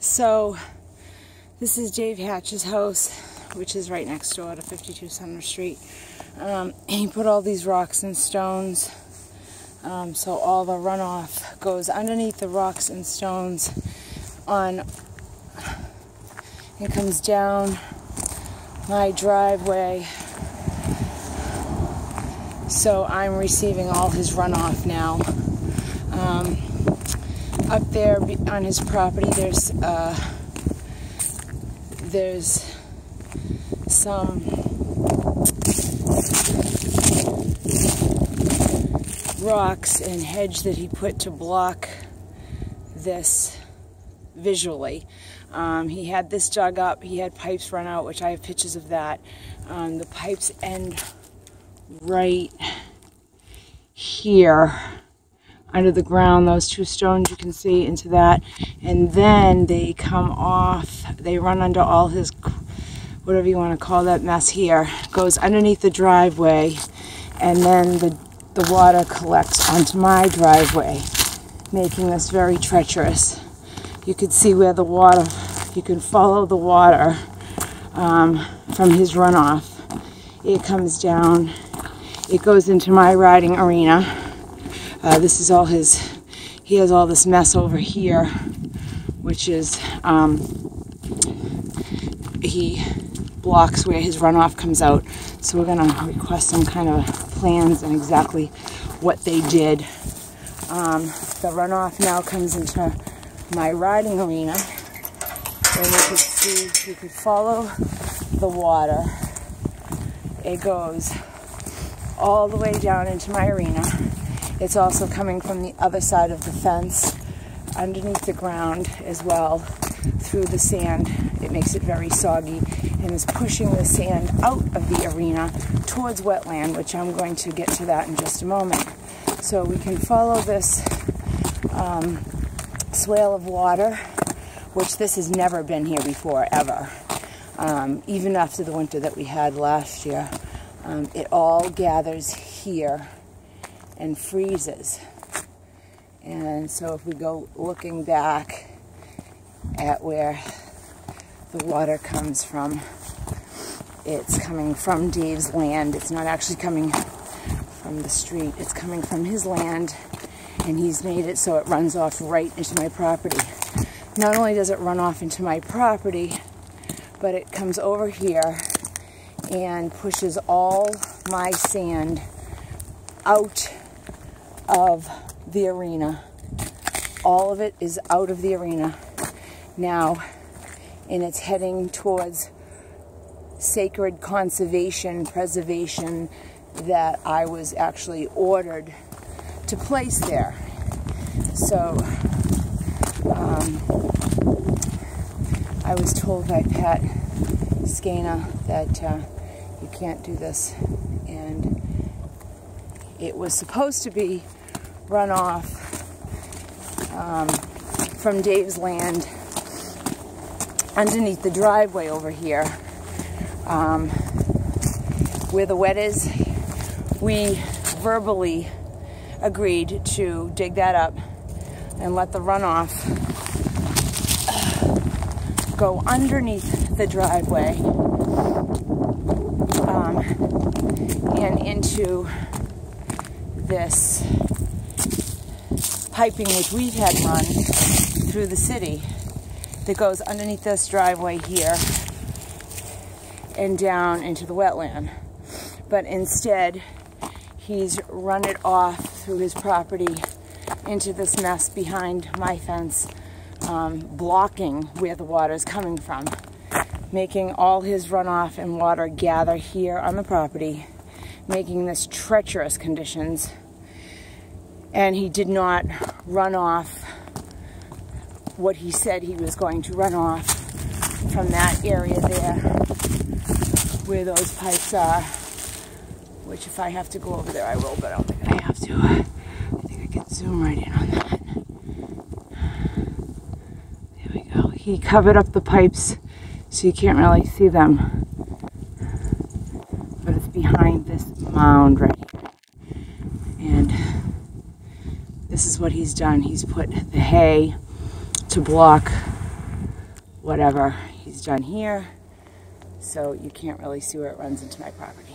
So this is Dave Hatch's house, which is right next door to 52 Summer Street. Um, he put all these rocks and stones, um, so all the runoff goes underneath the rocks and stones on and comes down my driveway. So I'm receiving all his runoff now. Um, up there on his property, there's uh, there's some rocks and hedge that he put to block this visually. Um, he had this dug up, he had pipes run out, which I have pictures of that. Um, the pipes end right here under the ground, those two stones you can see into that. And then they come off, they run under all his, whatever you want to call that mess here, goes underneath the driveway. And then the, the water collects onto my driveway, making this very treacherous. You can see where the water, you can follow the water um, from his runoff. It comes down, it goes into my riding arena uh, this is all his, he has all this mess over here, which is, um, he blocks where his runoff comes out. So we're gonna request some kind of plans and exactly what they did. Um, the runoff now comes into my riding arena and you could see, you could follow the water. It goes all the way down into my arena it's also coming from the other side of the fence, underneath the ground as well, through the sand. It makes it very soggy and is pushing the sand out of the arena towards wetland, which I'm going to get to that in just a moment. So we can follow this um, swale of water, which this has never been here before, ever. Um, even after the winter that we had last year. Um, it all gathers here and freezes. And so if we go looking back at where the water comes from, it's coming from Dave's land. It's not actually coming from the street. It's coming from his land and he's made it so it runs off right into my property. Not only does it run off into my property, but it comes over here and pushes all my sand out of the arena. All of it is out of the arena now, and it's heading towards sacred conservation, preservation that I was actually ordered to place there. So, um, I was told by Pat Skana that uh, you can't do this, and it was supposed to be runoff um, from Dave's land underneath the driveway over here um, where the wet is. We verbally agreed to dig that up and let the runoff go underneath the driveway um, and into this piping which we had run through the city that goes underneath this driveway here and down into the wetland. But instead, he's run it off through his property into this mess behind my fence, um, blocking where the water is coming from, making all his runoff and water gather here on the property, making this treacherous conditions and he did not run off what he said he was going to run off from that area there where those pipes are which if I have to go over there I will but I don't think I have to. I think I can zoom right in on that. There we go. He covered up the pipes so you can't really see them. But it's behind this mound right this is what he's done. He's put the hay to block whatever he's done here. So you can't really see where it runs into my property.